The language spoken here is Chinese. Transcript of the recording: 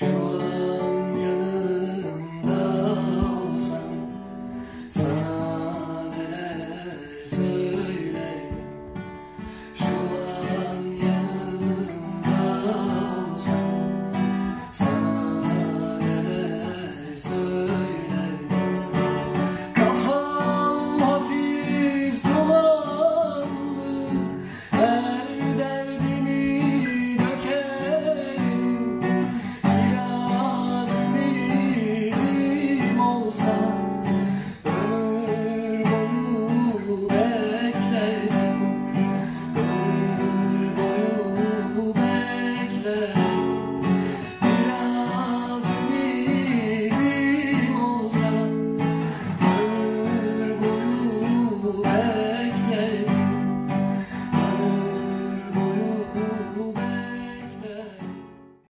说。